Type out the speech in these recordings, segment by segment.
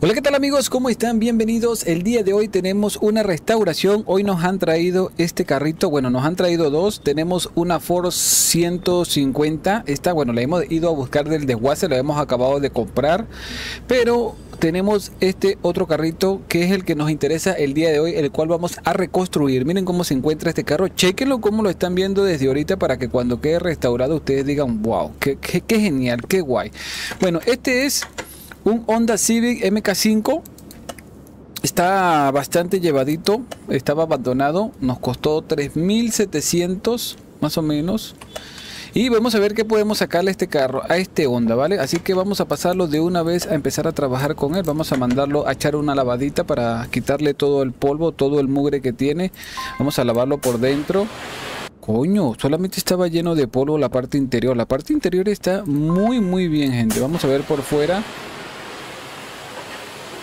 Hola, ¿qué tal amigos? ¿Cómo están? Bienvenidos. El día de hoy tenemos una restauración. Hoy nos han traído este carrito. Bueno, nos han traído dos. Tenemos una Ford 150. Esta, bueno, la hemos ido a buscar del desguace. La hemos acabado de comprar. Pero tenemos este otro carrito que es el que nos interesa el día de hoy, el cual vamos a reconstruir. Miren cómo se encuentra este carro. Chequenlo como lo están viendo desde ahorita para que cuando quede restaurado ustedes digan, wow, qué genial, qué guay. Bueno, este es un Honda Civic MK5 está bastante llevadito estaba abandonado nos costó 3700 más o menos y vamos a ver qué podemos sacarle a este carro a este Honda vale así que vamos a pasarlo de una vez a empezar a trabajar con él vamos a mandarlo a echar una lavadita para quitarle todo el polvo todo el mugre que tiene vamos a lavarlo por dentro Coño, solamente estaba lleno de polvo la parte interior. La parte interior está muy muy bien, gente. Vamos a ver por fuera.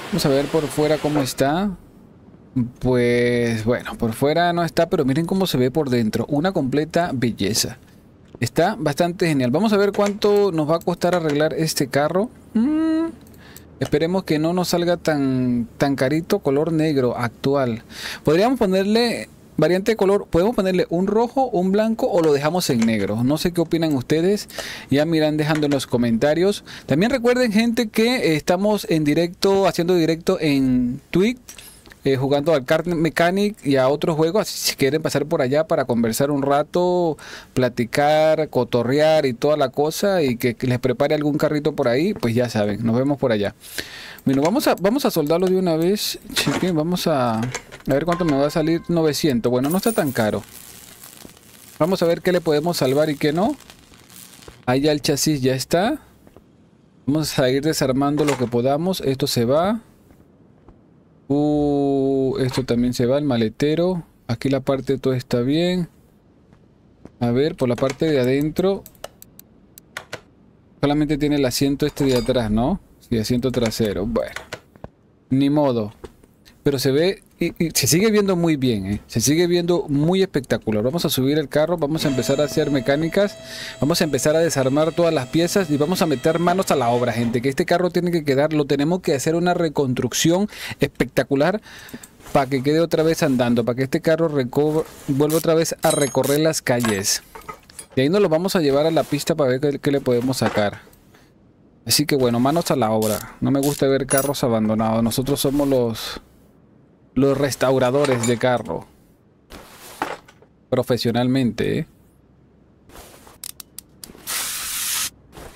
Vamos a ver por fuera cómo está. Pues bueno, por fuera no está, pero miren cómo se ve por dentro. Una completa belleza. Está bastante genial. Vamos a ver cuánto nos va a costar arreglar este carro. Mm, esperemos que no nos salga tan, tan carito. Color negro actual. Podríamos ponerle variante de color, podemos ponerle un rojo, un blanco o lo dejamos en negro. No sé qué opinan ustedes. Ya miran dejando en los comentarios. También recuerden gente que estamos en directo, haciendo directo en Twitch. Eh, jugando al Card Mechanic y a otros juegos. Si quieren pasar por allá para conversar un rato, platicar, cotorrear y toda la cosa y que, les prepare algún carrito por ahí, pues ya saben, nos vemos por allá. Bueno, vamos a, vamos a soldarlo de una vez. vamos a, a ver cuánto me va a salir. 900. Bueno, no está tan caro. Vamos a ver qué le podemos salvar y qué no. Ahí ya el chasis ya está. Vamos a ir desarmando lo que podamos. Esto se va. Uh, esto también se va, el maletero. Aquí la parte todo está bien. A ver, por la parte de adentro. Solamente tiene el asiento este de atrás, ¿no? Sí, asiento trasero. Bueno. Ni modo. Pero se ve y, se sigue viendo muy bien, ¿eh? se sigue viendo muy espectacular. Vamos a subir el carro, vamos a empezar a hacer mecánicas, vamos a empezar a desarmar todas las piezas y vamos a meter manos a la obra, gente. Que este carro tiene que quedar, lo tenemos que hacer una reconstrucción espectacular para que quede otra vez andando, para que este carro vuelva otra vez a recorrer las calles. Y ahí nos lo vamos a llevar a la pista para ver qué le podemos sacar. Así que bueno, manos a la obra. No me gusta ver carros abandonados. Nosotros somos los los restauradores de carro. Profesionalmente.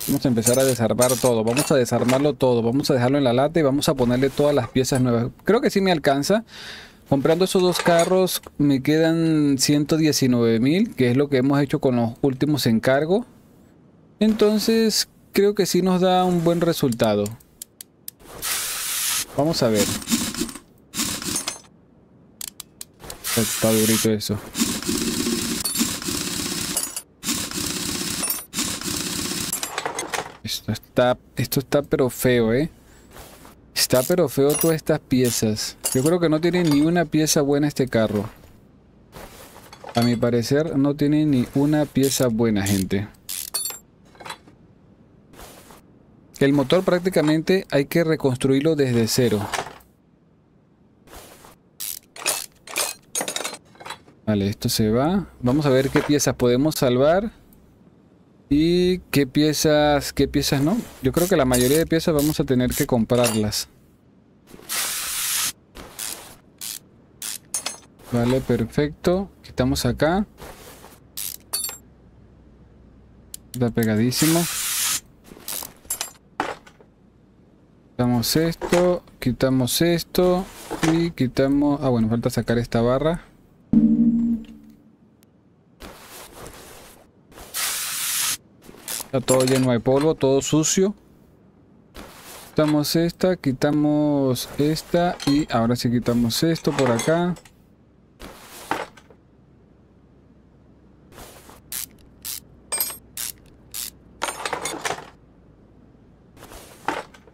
Vamos a empezar a desarmar todo. Vamos a desarmarlo todo. Vamos a dejarlo en la lata y vamos a ponerle todas las piezas nuevas. Creo que sí me alcanza. Comprando esos dos carros me quedan 119 mil, que es lo que hemos hecho con los últimos encargos. Entonces creo que sí nos da un buen resultado. Vamos a ver. Está durito eso. Esto está, esto está pero feo, ¿eh? Está pero feo todas estas piezas. Yo creo que no tiene ni una pieza buena este carro. A mi parecer no tiene ni una pieza buena, gente. El motor prácticamente hay que reconstruirlo desde cero. Vale, esto se va. Vamos a ver qué piezas podemos salvar. Y qué piezas, qué piezas no. Yo creo que la mayoría de piezas vamos a tener que comprarlas. Vale, perfecto. Quitamos acá. Está pegadísimo. Quitamos esto, quitamos esto y quitamos... Ah, bueno, falta sacar esta barra. Está todo lleno de polvo, todo sucio. Quitamos esta, quitamos esta y ahora sí quitamos esto por acá.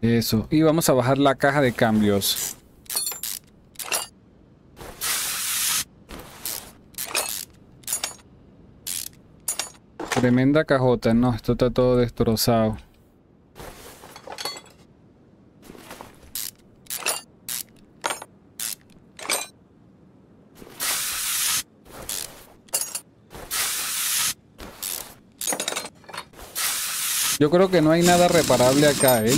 Eso, y vamos a bajar la caja de cambios. Tremenda cajota, no, esto está todo destrozado. Yo creo que no hay nada reparable acá, ¿eh?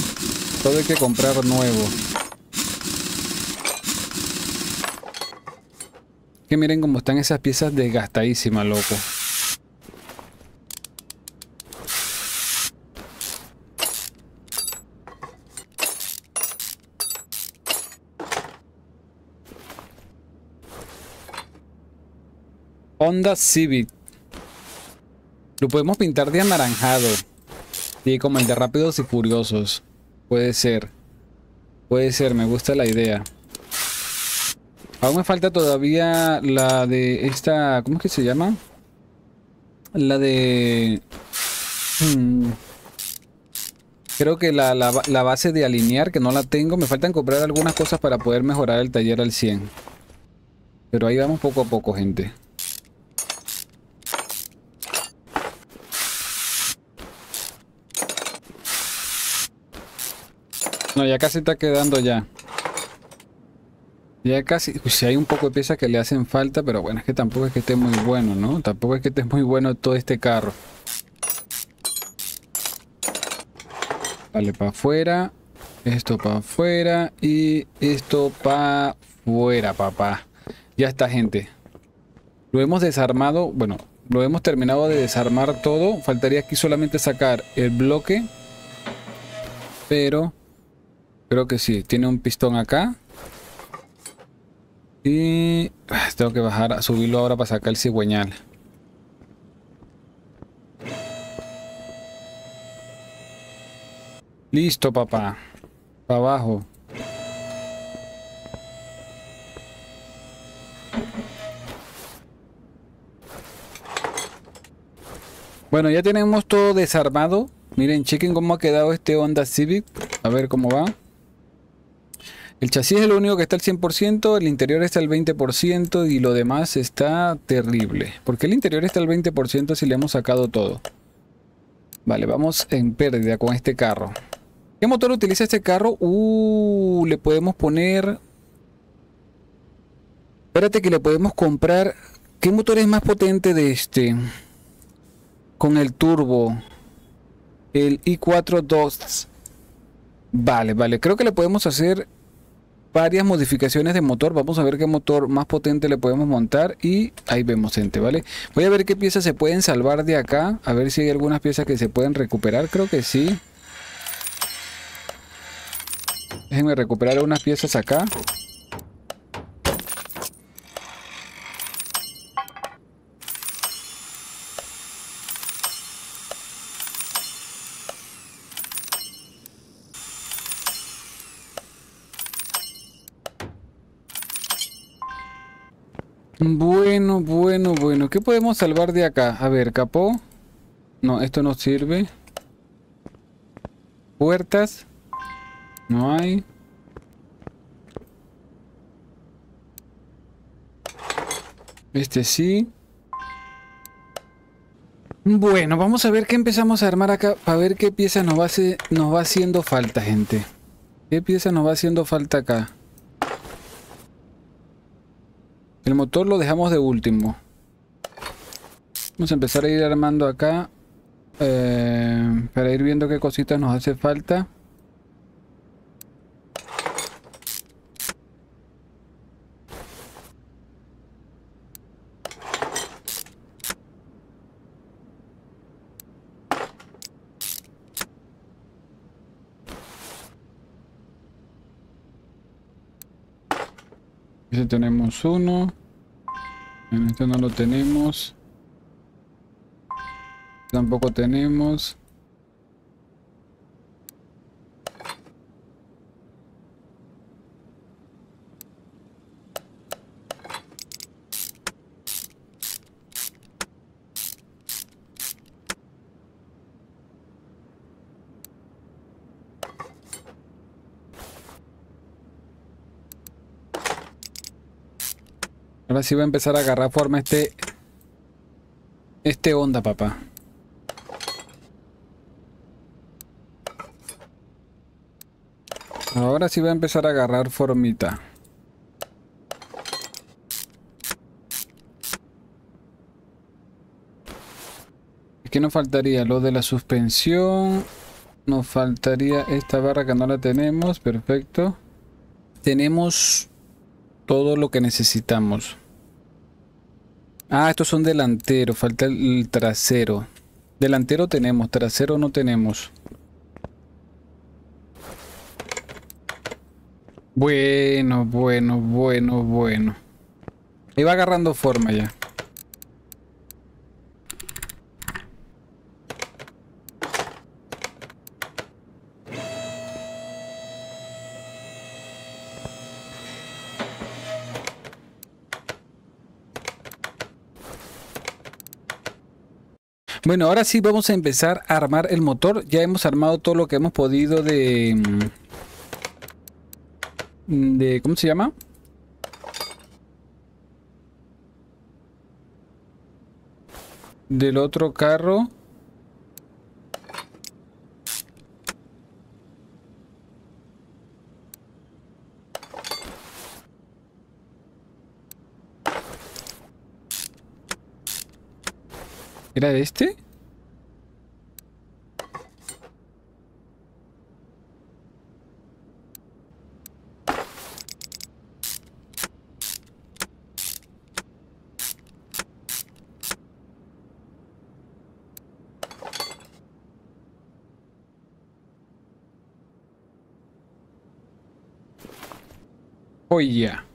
Todo hay que comprar nuevo. Que miren cómo están esas piezas desgastadísimas, loco. Honda Civic. Lo podemos pintar de anaranjado. Sí, como el de Rápidos y Furiosos. Puede ser. Puede ser, me gusta la idea. Aún me falta todavía la de esta... ¿Cómo es que se llama? La de... Hmm, creo que la, la base de alinear, que no la tengo. Me faltan comprar algunas cosas para poder mejorar el taller al 100. Pero ahí vamos poco a poco, gente. No, ya casi está quedando ya. Ya casi, pues si hay un poco de piezas que le hacen falta, pero bueno, es que tampoco es que esté muy bueno, ¿no? Tampoco es que esté muy bueno todo este carro. Vale, para afuera. Esto para afuera. Y esto para afuera, papá. Ya está, gente. Lo hemos desarmado, bueno, lo hemos terminado de desarmar todo. Faltaría aquí solamente sacar el bloque. Pero Creo que sí. Tiene un pistón acá. Y ah, tengo que bajar, subirlo ahora para sacar el cigüeñal. Listo, papá. Para abajo. Bueno, ya tenemos todo desarmado. Miren, chequen cómo ha quedado este Honda Civic. A ver cómo va. El chasis es lo único que está al 100%, el interior está al 20% y lo demás está terrible. ¿Por qué el interior está al 20% si le hemos sacado todo? Vale, vamos en pérdida con este carro. ¿Qué motor utiliza este carro? Uh, le podemos poner... Espérate que le podemos comprar... ¿Qué motor es más potente de este? Con el turbo. El i4 2. Vale, vale. Creo que le podemos hacer varias modificaciones de motor. Vamos a ver qué motor más potente le podemos montar y ahí vemos gente, ¿vale? Voy a ver qué piezas se pueden salvar de acá, a ver si hay algunas piezas que se pueden recuperar, creo que sí. Déjenme recuperar unas piezas acá. Bueno, bueno, bueno. ¿Qué podemos salvar de acá? A ver, capó. No, esto no sirve. Puertas. No hay. Este sí. Bueno, vamos a ver qué empezamos a armar acá. Para ver qué pieza nos va, nos va haciendo falta, gente. ¿Qué pieza nos va haciendo falta acá? El motor lo dejamos de último. Vamos a empezar a ir armando acá. Eh, para ir viendo qué cositas nos hace falta. Tenemos uno. Este no lo tenemos. Tampoco tenemos. Ahora sí va a empezar a agarrar forma este... Este onda, papá. Ahora sí va a empezar a agarrar formita. ¿Qué nos faltaría? Lo de la suspensión. Nos faltaría esta barra que no la tenemos. Perfecto. Tenemos todo lo que necesitamos. Ah, estos son delanteros. Falta el trasero. Delantero tenemos, trasero no tenemos. Bueno, bueno, bueno, bueno. Va agarrando forma ya. Bueno, ahora sí vamos a empezar a armar el motor. Ya hemos armado todo lo que hemos podido de... Mm, de ¿Cómo se llama? Del otro carro. ¿Era este? Oye. Vale.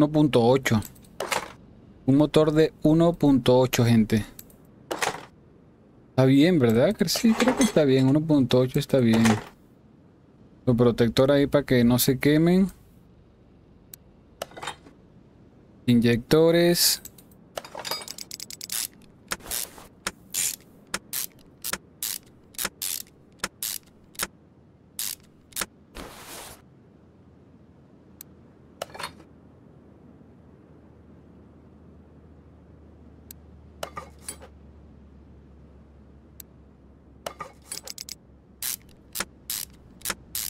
.8 Un motor de 1.8 gente. Está bien, ¿verdad? Sí, creo que está bien. 1.8 está bien. Los protector ahí para que no se quemen. Inyectores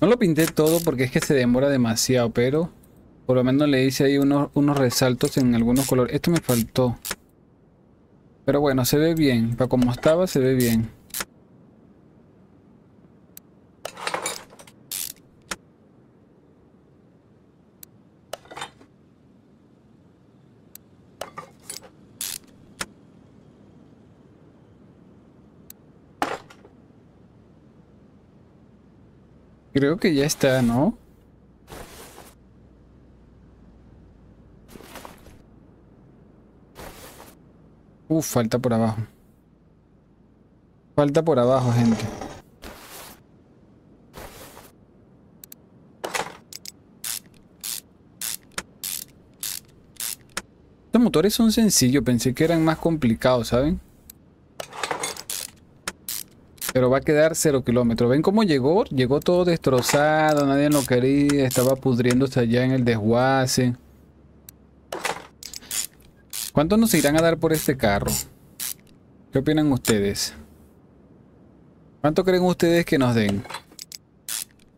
No lo pinté todo porque es que se demora demasiado, pero por lo menos le hice ahí unos, unos resaltos en algunos colores. Esto me faltó. Pero bueno, se ve bien. Para como estaba, se ve bien. Creo que ya está, ¿no? Uf, falta por abajo. Falta por abajo, gente. Estos motores son sencillos, pensé que eran más complicados, ¿saben? Pero va a quedar cero kilómetros. ¿Ven cómo llegó? Llegó todo destrozado, nadie lo quería, estaba pudriéndose allá en el desguace. ¿Cuánto nos irán a dar por este carro? ¿Qué opinan ustedes? ¿Cuánto creen ustedes que nos den?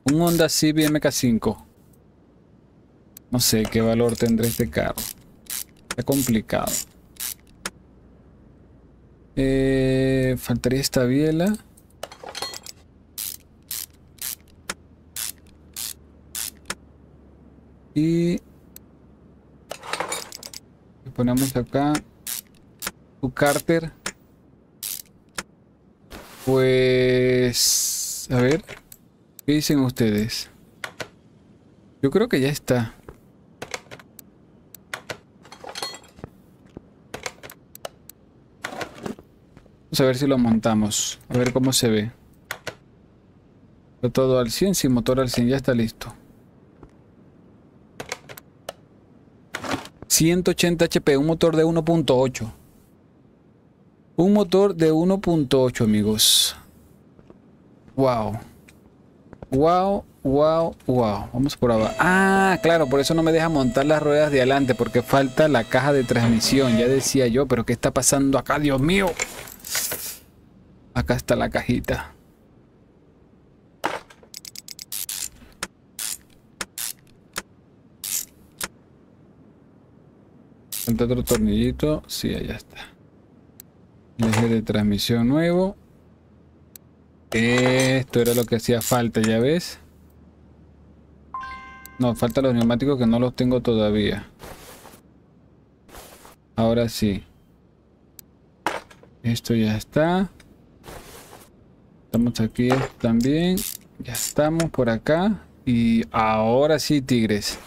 Un Honda Civic MK5. No sé qué valor tendrá este carro. Está complicado. Eh, faltaría esta biela. Y ponemos acá su cárter. Pues... A ver. ¿Qué dicen ustedes? Yo creo que ya está. Vamos a ver si lo montamos. A ver cómo se ve. Todo al 100, sin motor al 100. Ya está listo. 180 HP, un motor de 1.8. Un motor de 1.8, amigos. Wow. Wow, wow, wow. Vamos por abajo. Ah, claro, por eso no me deja montar las ruedas de adelante, porque falta la caja de transmisión. Ya decía yo, pero ¿qué está pasando acá? Dios mío. Acá está la cajita. Falta otro tornillito. Sí, allá está. Eje de transmisión nuevo. Esto era lo que hacía falta, ya ves. No, falta los neumáticos que no los tengo todavía. Ahora sí. Esto ya está. Estamos aquí también. Ya estamos por acá. Y ahora sí, tigres.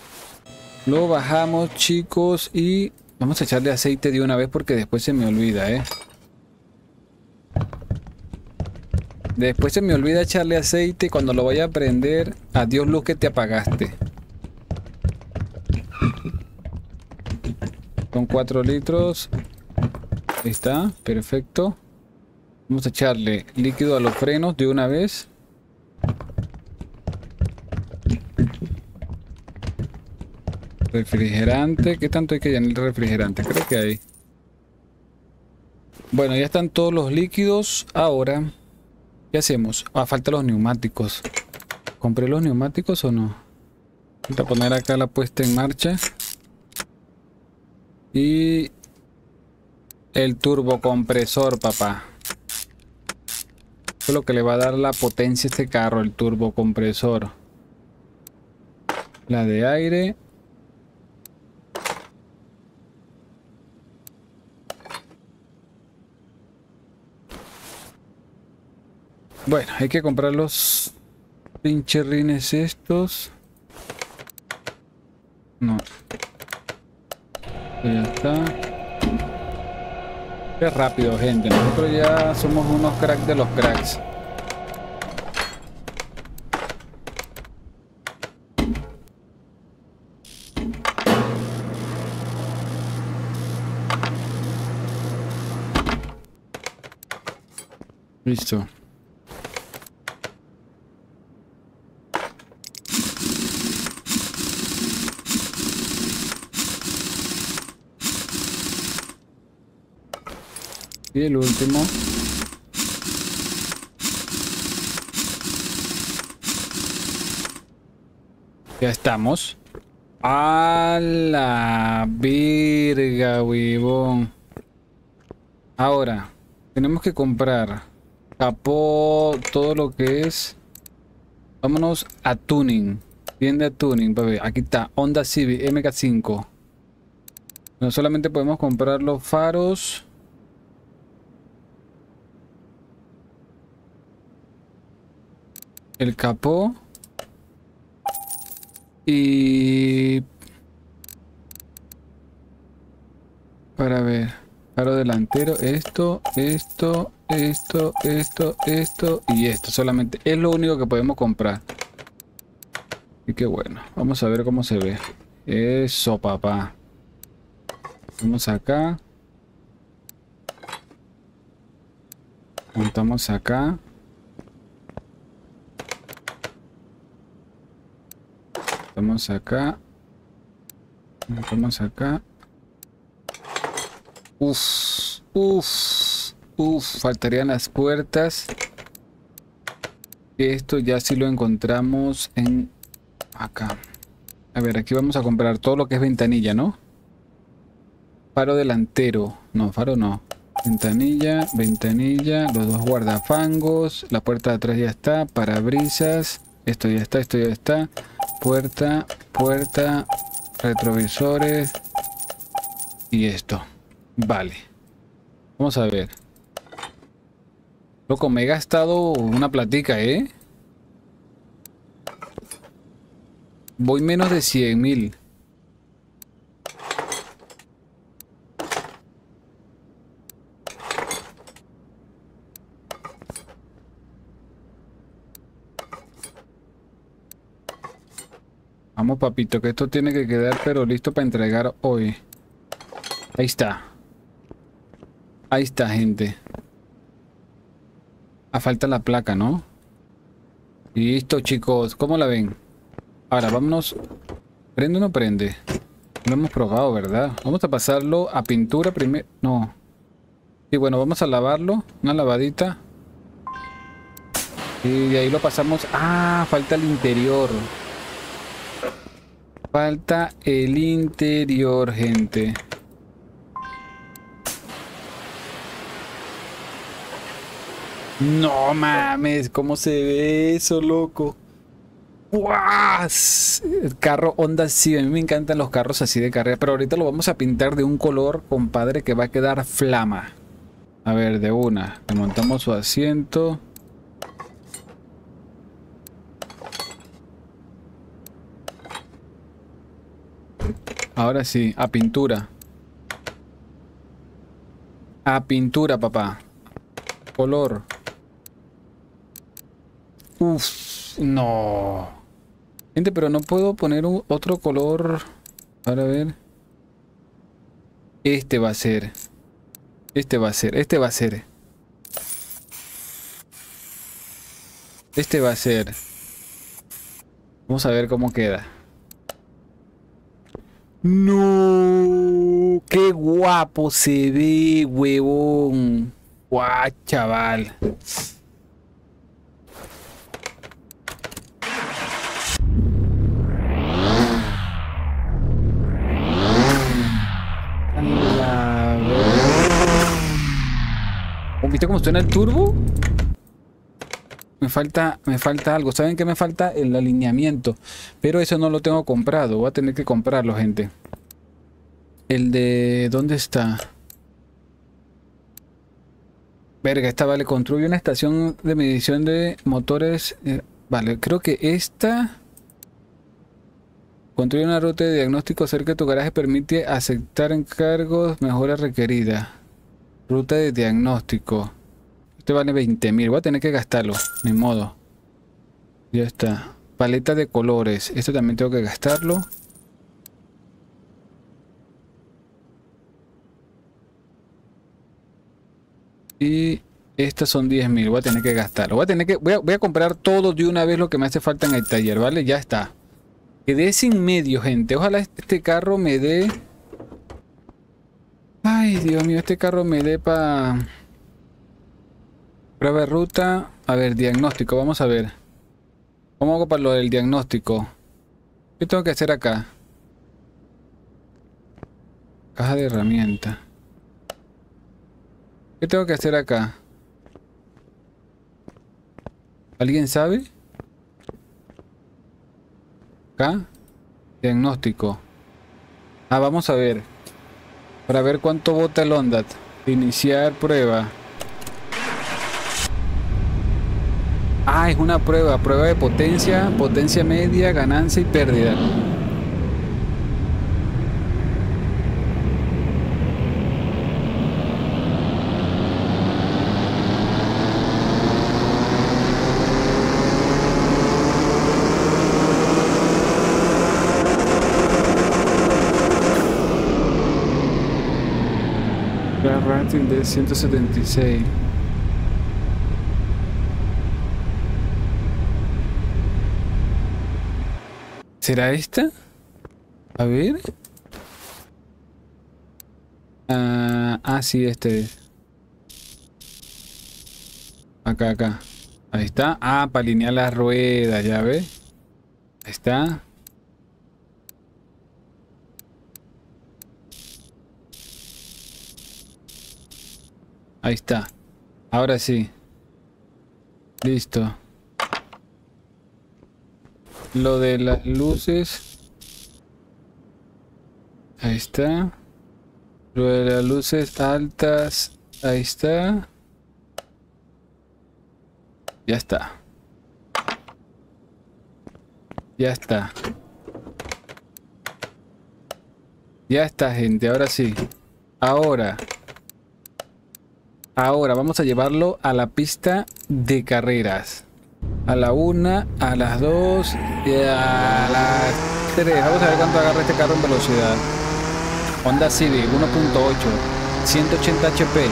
Lo bajamos, chicos. Y vamos a echarle aceite de una vez porque después se me olvida, ¿eh? Después se me olvida echarle aceite cuando lo vaya a prender. Adiós luz que te apagaste. Son 4 litros. Ahí está, perfecto. Vamos a echarle líquido a los frenos de una vez. Refrigerante. ¿Qué tanto hay que llenar el refrigerante? Creo que hay. Bueno, ya están todos los líquidos. Ahora ¿Qué hacemos? Ah, falta los neumáticos. ¿Compré los neumáticos o no? Voy a poner acá la puesta en marcha. Y el turbocompresor, papá. es lo que le va a dar la potencia a este carro, el turbocompresor. La de aire. Bueno, hay que comprar los pincherrines estos. No. Ya está. Qué rápido, gente. Nosotros ya somos unos cracks de los cracks. Listo. Y el último. Ya estamos. A la virga, huevón. Ahora, tenemos que comprar capó, todo lo que es. Vámonos a tuning. Tienda tuning. Aquí está, Honda Civic MK5. No solamente podemos comprar los faros. El capó. Y para ver paro delantero esto esto esto esto esto y esto. Solamente es lo único que podemos comprar. Y qué bueno. Vamos a ver cómo se ve. Eso papá. Vamos acá. Montamos acá Vamos acá. Vamos acá. Uf, uf, uf, faltarían las puertas. Esto ya sí lo encontramos en acá. A ver, aquí vamos a comprar todo lo que es ventanilla, ¿no? Faro delantero. No, faro no. Ventanilla, ventanilla, los dos guardafangos, la puerta de atrás ya está, parabrisas, esto ya está, esto ya está. Puerta, puerta, retrovisores y esto. Vale. Vamos a ver. Loco, me he gastado una platica, ¿eh? Voy menos de 100 mil. Vamos papito, que esto tiene que quedar pero listo para entregar hoy. Ahí está. Ahí está, gente. A falta la placa, ¿no? Listo, chicos. ¿Cómo la ven? Ahora, vámonos. ¿Prende o no prende? Lo hemos probado, ¿verdad? Vamos a pasarlo a pintura primero. No. Y bueno, vamos a lavarlo. Una lavadita. Y de ahí lo pasamos. Ah, falta el interior. Falta el interior, gente. No mames, ¿cómo se ve eso, loco? ¡Guau! El carro Honda sí, a mí me encantan los carros así de carrera, pero ahorita lo vamos a pintar de un color, compadre, que va a quedar flama. A ver, de una. Le montamos su asiento. Ahora sí, a pintura. A pintura, papá. Color. Uf, no. Gente, pero no puedo poner otro color. Para ver. Este va a ser. Este va a ser. Este va a ser. Este va a ser. Vamos a ver cómo queda. No, qué guapo se ve, huevón. Guau, chaval. ¿Viste cómo suena el turbo? Me falta, me falta algo. ¿Saben qué me falta? El alineamiento. Pero eso no lo tengo comprado. Voy a tener que comprarlo, gente. El de... ¿Dónde está? Verga, esta vale. Construye una estación de medición de motores. Eh, vale, creo que esta... Construye una ruta de diagnóstico cerca de tu garaje permite aceptar encargos, mejoras requeridas. Ruta de diagnóstico. Este vale 20.000. Voy a tener que gastarlo. Ni modo. Ya está. Paleta de colores. Esto también tengo que gastarlo. Y estas son 10.000. Voy a tener que gastarlo. Voy a tener que. Voy a, voy a comprar todo de una vez lo que me hace falta en el taller, ¿vale? Ya está. Quedé sin medio, gente. Ojalá este carro me dé Ay, Dios mío, este carro me dé para... Prueba de ruta. A ver, diagnóstico, vamos a ver. ¿Cómo hago para lo del diagnóstico? ¿Qué tengo que hacer acá? Caja de herramienta. ¿Qué tengo que hacer acá? ¿Alguien sabe? Acá. Diagnóstico. Ah, vamos a ver. Para ver cuánto bota el Ondat. Iniciar prueba. Ah, es una prueba. Prueba de potencia, potencia media, ganancia y pérdida. de 176. ¿Será esta? A ver. Ah, ah, sí, este es. Acá, acá. Ahí está. Ah, para alinear las ruedas, ya ve. Ahí está. Ahí está. Ahora sí. Listo. Lo de las luces. Ahí está. Lo de las luces altas. Ahí está. Ya está. Ya está. Ya está, gente. Ahora sí. Ahora. Ahora vamos a llevarlo a la pista de carreras. A la una, a las dos y a las tres. Vamos a ver cuánto agarra este carro en velocidad. Honda Civic 1.8, 180 HP,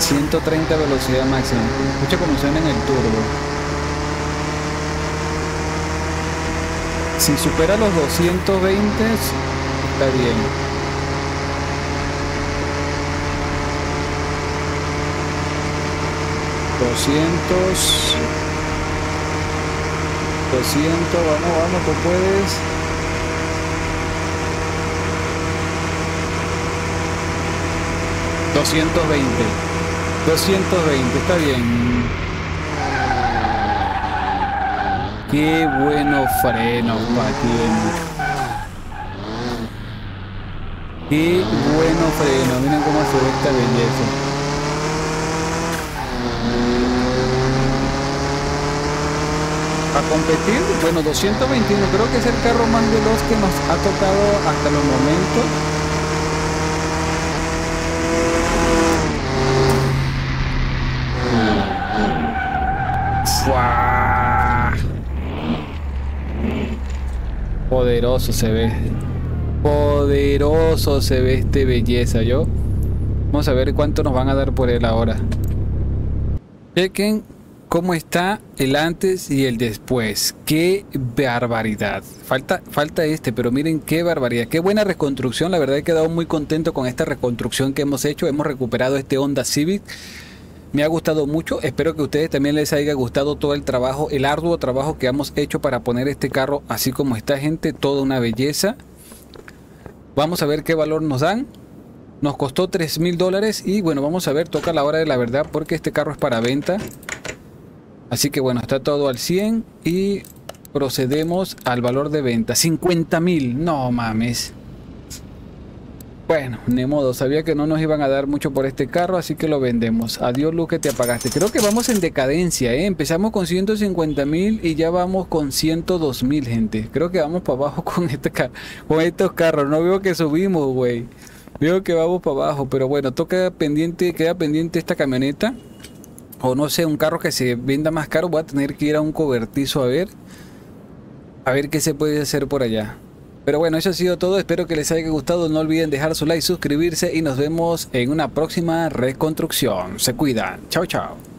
130 velocidad máxima. Cómo suena en el turbo. Si supera los 220, está bien. 200 200 vamos vamos tú puedes. ...220... ...220... ...está bien... ...qué bueno freno... ...qué bueno freno... ...miren cómo se ve esta belleza... a competir, bueno, 221 creo que es el carro más veloz que nos ha tocado hasta los momentos. Poderoso se ve. Poderoso se ve este belleza, yo. Vamos a ver cuánto nos van a dar por él ahora. Chequen cómo está el antes y el después. Qué barbaridad. Falta, falta este, pero miren qué barbaridad. Qué buena reconstrucción. La verdad he quedado muy contento con esta reconstrucción que hemos hecho. Hemos recuperado este Honda Civic. Me ha gustado mucho. Espero que a ustedes también les haya gustado todo el trabajo, el arduo trabajo que hemos hecho para poner este carro así como está, gente. Toda una belleza. Vamos a ver qué valor nos dan. Nos costó 3 mil dólares y bueno, vamos a ver, toca la hora de la verdad porque este carro es para venta. Así que bueno, está todo al 100 y procedemos al valor de venta. 50 mil, no mames. Bueno, ni modo, sabía que no nos iban a dar mucho por este carro, así que lo vendemos. Adiós, Luke, te apagaste. Creo que vamos en decadencia, ¿eh? Empezamos con 150 mil y ya vamos con 102 mil, gente. Creo que vamos para abajo con, este con estos carros. No veo que subimos, güey. Veo que vamos para abajo, pero bueno, toca pendiente, queda pendiente esta camioneta o no sé, un carro que se venda más caro, voy a tener que ir a un cobertizo a ver, a ver qué se puede hacer por allá. Pero bueno, eso ha sido todo, espero que les haya gustado, no olviden dejar su like, suscribirse y nos vemos en una próxima reconstrucción. Se cuidan, chao chao.